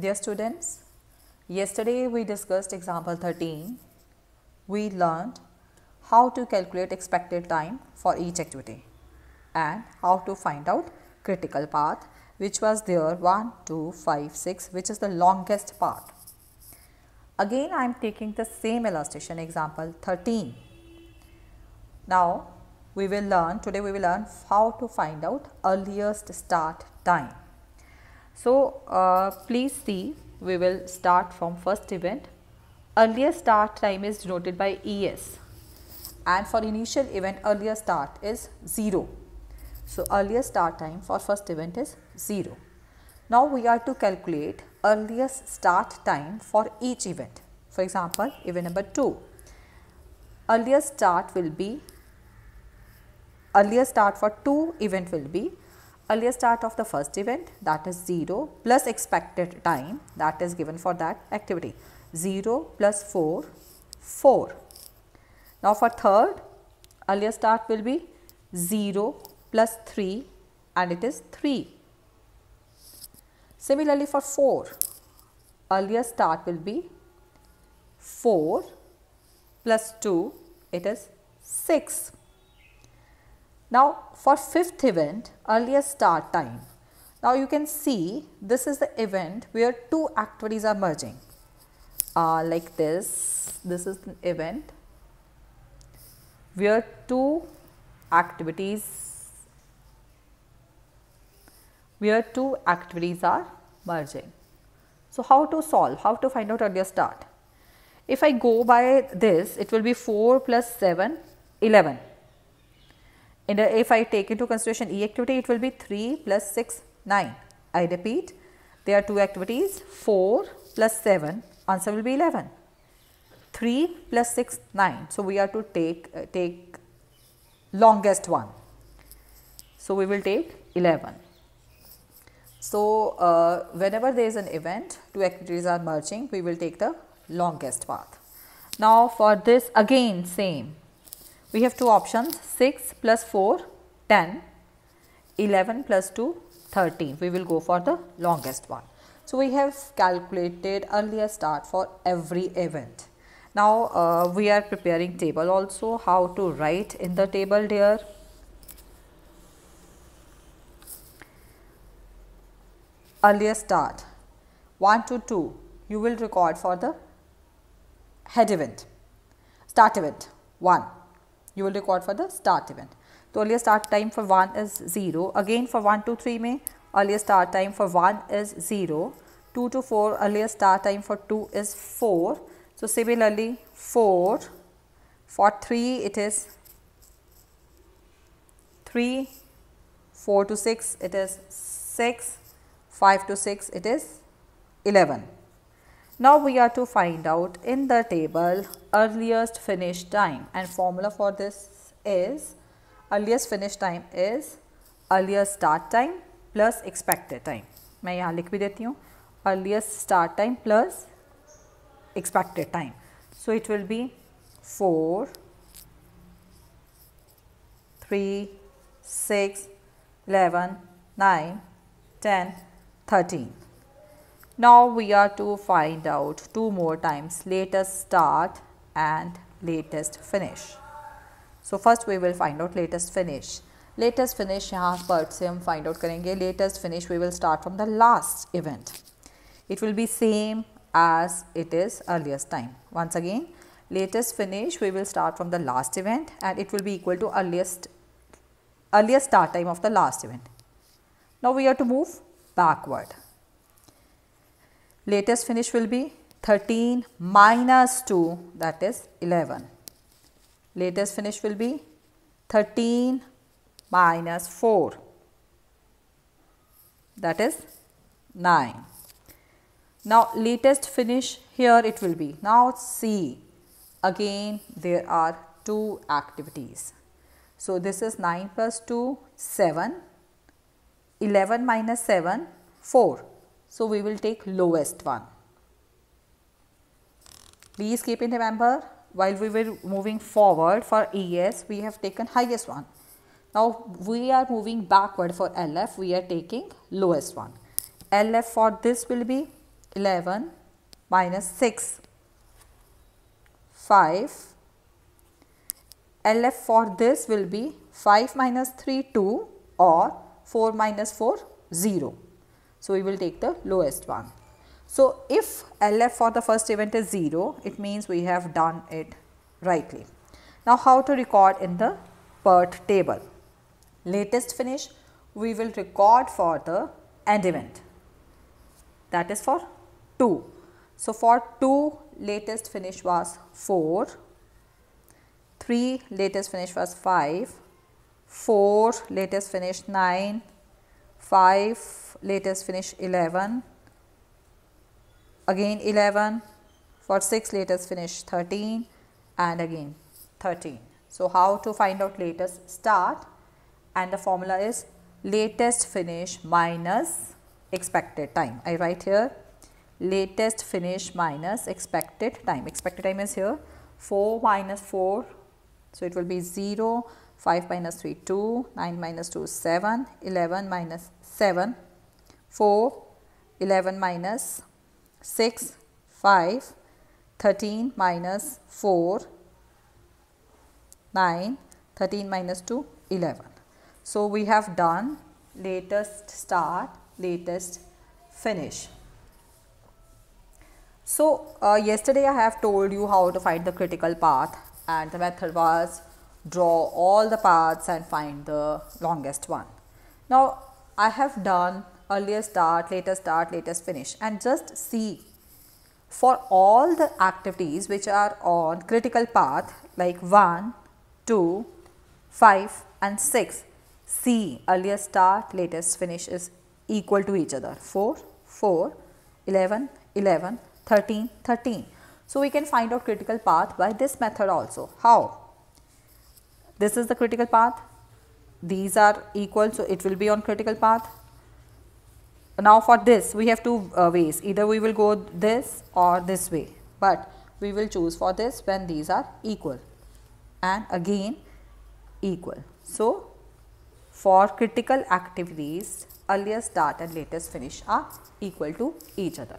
Dear students, yesterday we discussed example 13. We learned how to calculate expected time for each activity and how to find out critical path which was there 1, 2, 5, 6 which is the longest path. Again I am taking the same illustration example 13. Now we will learn today we will learn how to find out earliest start time. So uh, please see we will start from first event. Earliest start time is denoted by ES and for initial event earliest start is 0. So earliest start time for first event is 0. Now we are to calculate earliest start time for each event. For example, event number 2. Earliest start will be earliest start for 2 event will be earliest start of the first event that is 0 plus expected time that is given for that activity 0 plus 4 4. Now for third earlier start will be 0 plus 3 and it is 3. Similarly for 4 earlier start will be 4 plus 2 it is 6. Now for fifth event earliest start time. Now you can see this is the event where two activities are merging uh, like this. This is the event where two activities where two activities are merging. So how to solve? How to find out earliest start? If I go by this, it will be 4 plus 7, 11 if I take into consideration E activity, it will be 3 plus 6, 9. I repeat, there are two activities, 4 plus 7, answer will be 11. 3 plus 6, 9. So, we are to take, uh, take longest one. So, we will take 11. So, uh, whenever there is an event, two activities are merging, we will take the longest path. Now, for this again same we have two options 6 plus 4 10 11 plus 2 13 we will go for the longest one. So we have calculated earlier start for every event. Now uh, we are preparing table also how to write in the table there. Earlier start 1 to 2 you will record for the head event. Start event 1 you will record for the start event. So, earliest start time for 1 is 0. Again for 1 to 3 may earliest start time for 1 is 0. 2 to 4 earliest start time for 2 is 4. So, similarly 4 for 3 it is 3 4 to 6 it is 6 5 to 6 it is 11. Now we are to find out in the table earliest finish time and formula for this is earliest finish time is earliest start time plus expected time. मैं यहाँ लिख भी देती हूँ earliest start time plus expected time. So it will be 4, 3, 6, 11, 9, 10, 13. Now we are to find out two more times latest start and latest finish. So first we will find out latest finish. Latest finish यहाँ पर से हम find out करेंगे. Latest finish we will start from the last event. It will be same as it is earliest time. Once again, latest finish we will start from the last event and it will be equal to earliest earliest start time of the last event. Now we are to move backward latest finish will be 13 minus 2 that is 11. Latest finish will be 13 minus 4 that is 9. Now latest finish here it will be. Now see again there are two activities. So this is 9 plus 2 7 11 minus 7 4 so, we will take lowest one. Please keep in remember while we were moving forward for ES, we have taken highest one. Now, we are moving backward for LF, we are taking lowest one. LF for this will be 11 minus 6 5 LF for this will be 5 minus 3 2 or 4 minus 4 0. So, we will take the lowest one. So, if LF for the first event is 0, it means we have done it rightly. Now, how to record in the PERT table? Latest finish we will record for the end event that is for 2. So, for 2 latest finish was 4, 3 latest finish was 5, 4 latest finish 9, 5 latest finish 11, again 11 for 6 latest finish 13 and again 13. So, how to find out latest start and the formula is latest finish minus expected time. I write here latest finish minus expected time. Expected time is here 4 minus 4. So, it will be 0, 5 minus 3 2, 9 minus 2 7, 11 minus 7, 4, 11 minus 6, 5, 13 minus 4, 9, 13 minus 2, 11. So, we have done latest start, latest finish. So, uh, yesterday I have told you how to find the critical path and the method was draw all the paths and find the longest one. Now, I have done earlier start, latest start, latest finish and just see for all the activities which are on critical path like 1, 2, 5 and 6 C earlier start latest finish is equal to each other. 4 4 11 11 13 13 so we can find out critical path by this method also. How this is the critical path. These are equal so it will be on critical path. Now for this we have two uh, ways. Either we will go this or this way. But we will choose for this when these are equal. And again equal. So for critical activities, earliest start and latest finish are equal to each other.